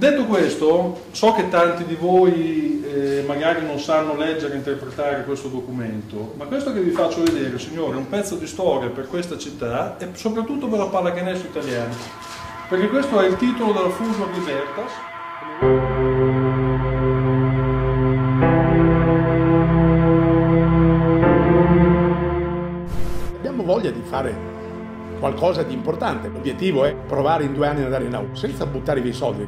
Detto questo, so che tanti di voi eh, magari non sanno leggere e interpretare questo documento, ma questo che vi faccio vedere, signore, è un pezzo di storia per questa città e soprattutto per la pallacanestro italiana, perché questo è il titolo della Fusio Libertas. Abbiamo voglia di fare qualcosa di importante. L'obiettivo è provare in due anni ad andare in auto, senza buttare via i soldi.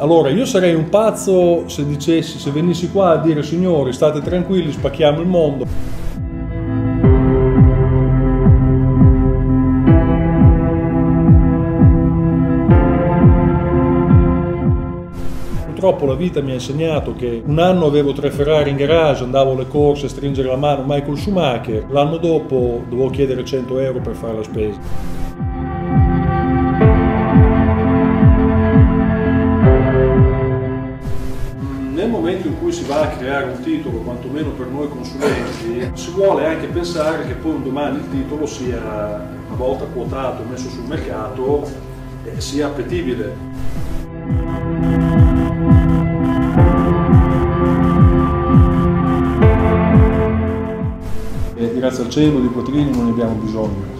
Allora, io sarei un pazzo se dicessi, se venissi qua a dire signori state tranquilli, spacchiamo il mondo. Purtroppo la vita mi ha insegnato che un anno avevo tre Ferrari in garage, andavo alle corse a stringere la mano Michael Schumacher, l'anno dopo dovevo chiedere 100 euro per fare la spesa. nel momento in cui si va a creare un titolo, quantomeno per noi consulenti, si vuole anche pensare che poi un domani il titolo sia, una volta quotato messo sul mercato, eh, sia appetibile. Grazie al cielo di quattrini non ne abbiamo bisogno.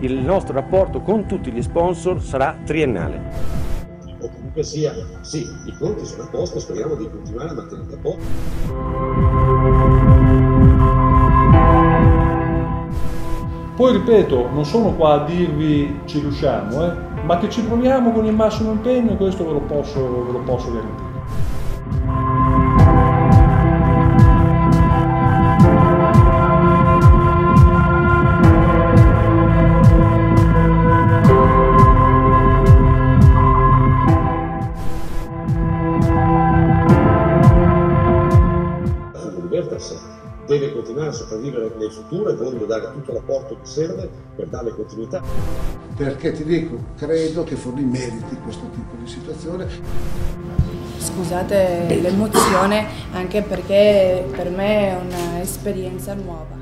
Il nostro rapporto con tutti gli sponsor sarà triennale o comunque sia, sì, i conti sono a posto, speriamo di continuare a mantenerli a posto. Poi ripeto, non sono qua a dirvi ci riusciamo, eh, ma che ci proviamo con il massimo impegno, questo ve lo posso, ve lo posso garantire. Libertas deve continuare a sopravvivere nel futuro e voglio dare tutto l'apporto che serve per darle continuità. Perché ti dico, credo che Forlì meriti questo tipo di situazione. Scusate l'emozione anche perché per me è un'esperienza nuova.